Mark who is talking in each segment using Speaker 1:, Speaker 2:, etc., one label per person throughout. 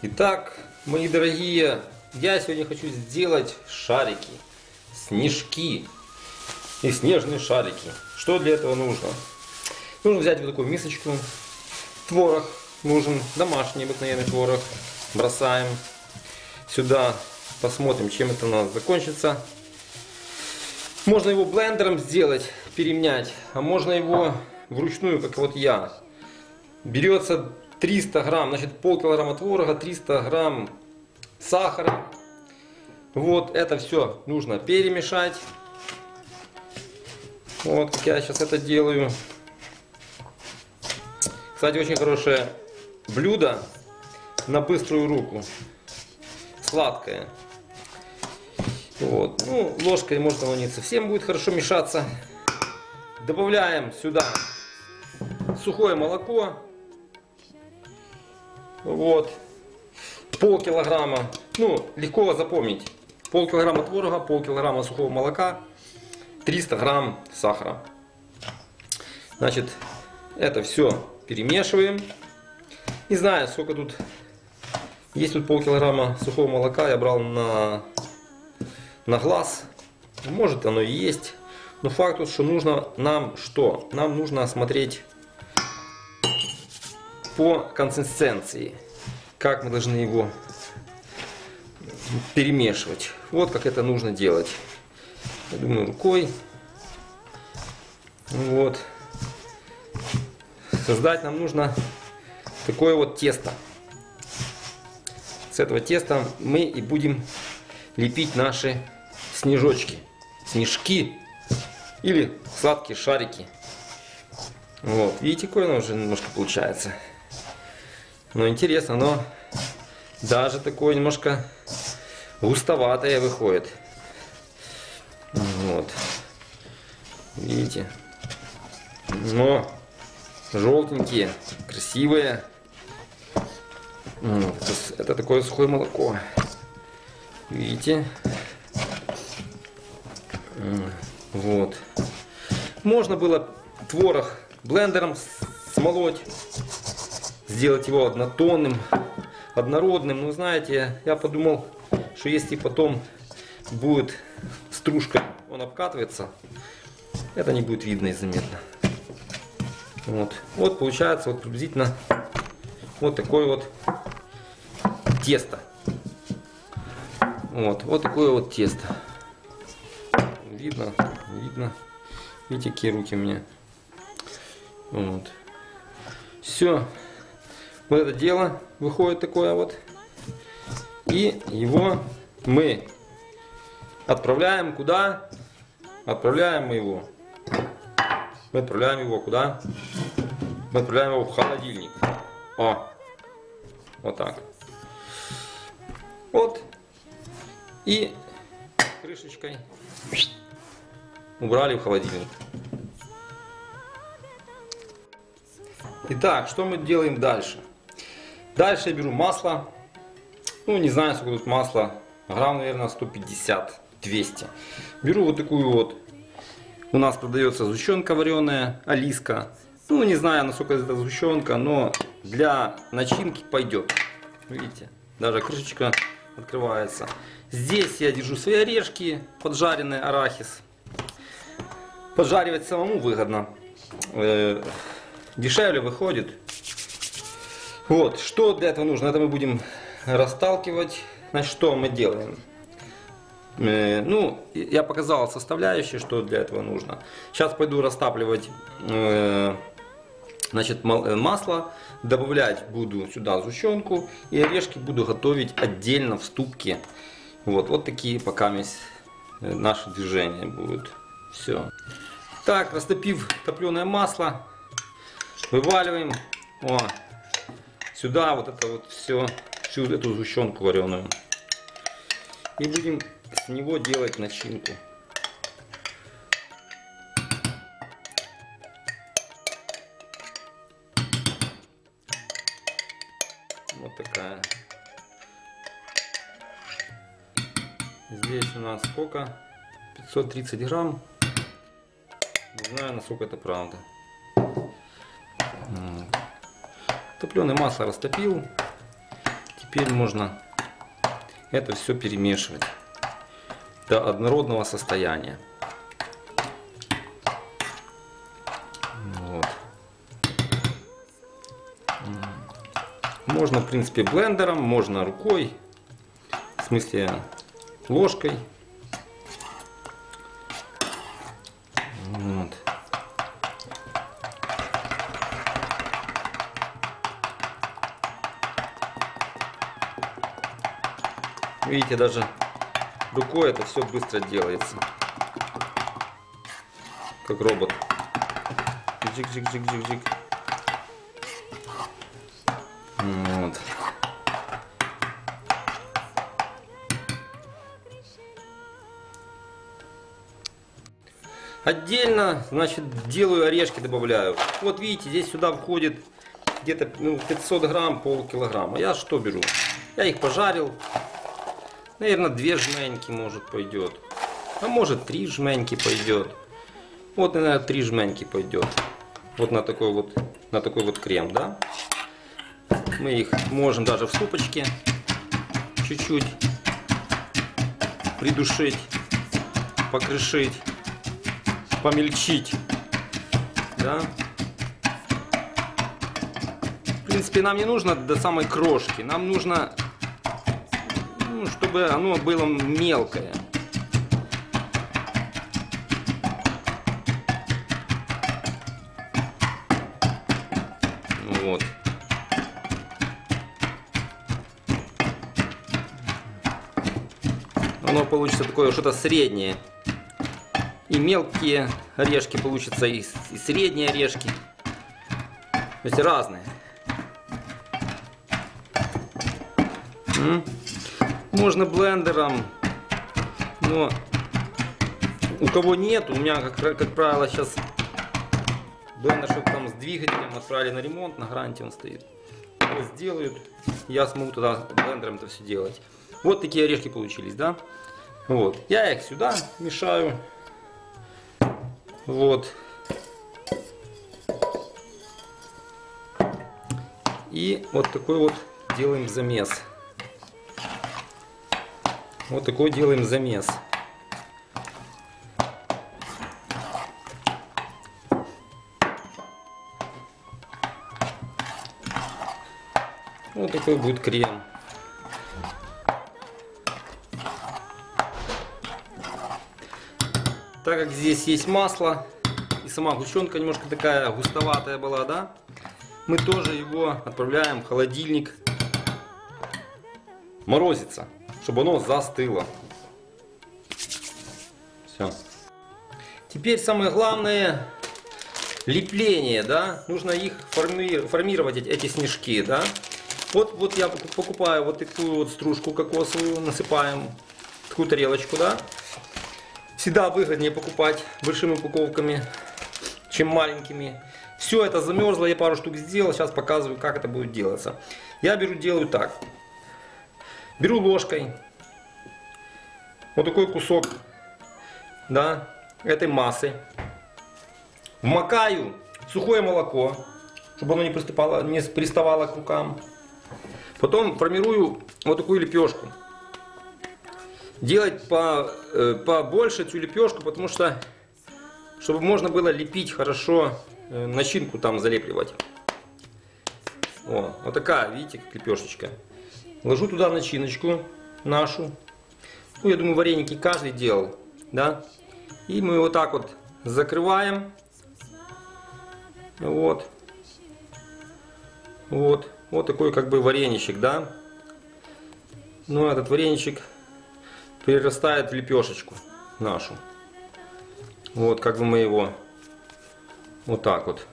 Speaker 1: Итак, мои дорогие, я сегодня хочу сделать шарики, снежки и снежные шарики. Что для этого нужно? Нужно взять вот такую мисочку, творог нужен, домашний обыкновенный творог. Бросаем сюда, посмотрим, чем это у нас закончится. Можно его блендером сделать, перемнять, а можно его вручную, как вот я. Берется 300 грамм, значит полкилограмма творога, 300 грамм сахара. Вот это все нужно перемешать. Вот как я сейчас это делаю. Кстати, очень хорошее блюдо на быструю руку. Сладкое. Вот. Ну, ложкой может оно не совсем будет хорошо мешаться. Добавляем сюда сухое молоко. Вот. Пол килограмма. Ну, легко запомнить. Пол килограмма творога, пол килограмма сухого молока, 300 грамм сахара. Значит, это все перемешиваем. Не знаю, сколько тут есть тут полкилограмма сухого молока. Я брал на, на глаз. Может оно и есть. Но факт что нужно нам что? Нам нужно осмотреть по консистенции. Как мы должны его перемешивать. Вот как это нужно делать. Я думаю, рукой. Вот. Создать нам нужно такое вот тесто. С этого теста мы и будем лепить наши снежочки. Снежки или сладкие шарики. Вот. Видите, какое оно уже немножко получается. Но интересно, но даже такое немножко густоватое выходит. Вот. Видите? Но желтенькие, красивые. Это, это такое сухое молоко. Видите? Вот. Можно было творог блендером смолоть, сделать его однотонным, однородным. Но знаете, я подумал, что если потом будет стружка, он обкатывается, это не будет видно и заметно. Вот, вот получается вот приблизительно вот такое вот тесто. Вот, вот такое вот тесто. Видно, видно. Видите, какие руки у меня. Вот. Все. Вот это дело выходит такое вот. И его мы отправляем куда? Отправляем мы его. Мы отправляем его куда? Мы отправляем его в холодильник. О! Вот так. Вот. И крышечкой убрали в холодильник. Итак, что мы делаем дальше? Дальше я беру масло. Ну, не знаю, сколько тут масла. Грамм, наверное, 150-200. Беру вот такую вот. У нас продается сгущенка вареная, алиска. Ну, не знаю, насколько это сгущенка, но для начинки пойдет. Видите, даже крышечка открывается. Здесь я держу свои орешки, поджаренный арахис. Поджаривать самому выгодно. Э, дешевле выходит. Вот, что для этого нужно? Это мы будем расталкивать. Значит, что мы делаем? Э, ну, я показал составляющие, что для этого нужно. Сейчас пойду растапливать э, значит, э, масло. Добавлять буду сюда сгущенку. И орешки буду готовить отдельно в ступке. Вот, вот такие пока наши движения будут. Все. Так, растопив топленое масло, вываливаем. О, сюда вот это вот все, всю эту сгущенку вареную. И будем с него делать начинку. Вот такая. Здесь у нас сколько? 530 грамм. Не знаю, насколько это правда. Топленое масло растопил. теперь можно это все перемешивать до однородного состояния. Вот. Можно, в принципе, блендером, можно рукой, в смысле ложкой. Видите, даже рукой это все быстро делается. Как робот. Жик-жик-жик-жик-жик. Вот. Отдельно, значит, делаю орешки, добавляю. Вот видите, здесь сюда входит где-то ну, 500 грамм, полкилограмма. Я что беру? Я их пожарил. Наверное, две жменьки может пойдет. А может три жменьки пойдет. Вот, наверное, три жменьки пойдет. Вот на такой вот, на такой вот крем, да? Мы их можем даже в супочке чуть-чуть придушить, покрышить, помельчить. Да? В принципе, нам не нужно до самой крошки. Нам нужно, ну, чтобы оно было мелкое. Вот. Оно получится такое что-то среднее. И мелкие орешки получатся, и, и средние орешки. То есть разные. М? Можно блендером, но у кого нет, у меня, как, как правило, сейчас блендер, чтобы там с двигателем отправили на ремонт, на гарантии он стоит. Его сделают, я смогу тогда блендером это все делать. Вот такие орешки получились, да? Вот. Я их сюда мешаю. Вот. И вот такой вот делаем замес. Вот такой делаем замес. Вот такой будет крем. Так как здесь есть масло, и сама гущенка немножко такая густоватая была, да, мы тоже его отправляем в холодильник морозиться, чтобы оно застыло. Все. Теперь самое главное лепление, да, нужно их форми формировать, эти снежки, да. Вот, вот я покупаю вот такую вот стружку кокосовую, насыпаем такую тарелочку, да. Всегда выгоднее покупать большими упаковками, чем маленькими. Все это замерзло, я пару штук сделал, сейчас показываю, как это будет делаться. Я беру, делаю так. Беру ложкой вот такой кусок, да, этой массы. Вмакаю сухое молоко, чтобы оно не, приступало, не приставало к рукам. Потом формирую вот такую лепешку делать по, э, побольше эту лепешку, потому что, чтобы можно было лепить хорошо, э, начинку там залепливать. О, вот такая, видите, как лепешечка. Ложу туда начиночку нашу. Ну, я думаю, вареники каждый делал, да. И мы вот так вот закрываем. Вот. Вот. Вот такой как бы вареничек, да. Ну, этот вареничек перерастает в лепешечку нашу. Вот как бы мы его вот так вот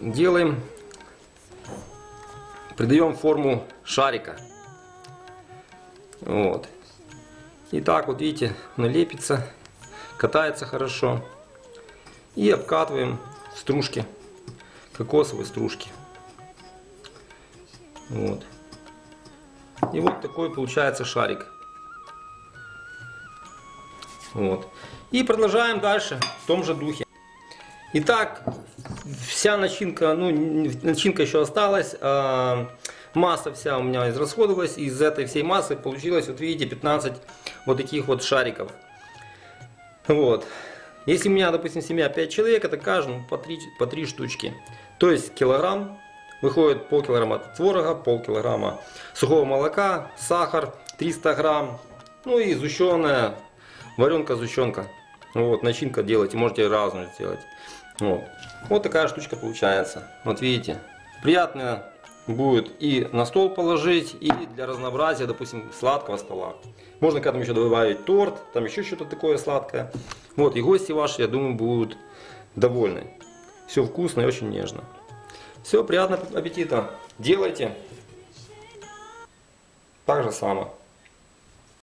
Speaker 1: делаем. Придаем форму шарика. Вот. И так вот, видите, налепится, катается хорошо. И обкатываем стружки, кокосовые стружки. Вот. И вот такой получается шарик. Вот. И продолжаем дальше в том же духе. Итак, вся начинка, ну начинка еще осталась. А масса вся у меня израсходовалась. Из этой всей массы получилось, вот видите, 15 вот таких вот шариков. Вот. Если у меня, допустим, семья 5 человек, это каждому по 3, по 3 штучки. То есть килограмм, выходит полкилограмма творога, полкилограмма сухого молока, сахар 300 грамм, ну и сгущенная варенка, сгущенка. Вот, начинка делайте, можете разную сделать. Вот. вот такая штучка получается. Вот видите, приятная будет и на стол положить, и для разнообразия, допустим, сладкого стола. Можно к этому еще добавить торт, там еще что-то такое сладкое. Вот, и гости ваши, я думаю, будут довольны. Все вкусно и очень нежно. Все, приятного аппетита. Делайте. Так же самое.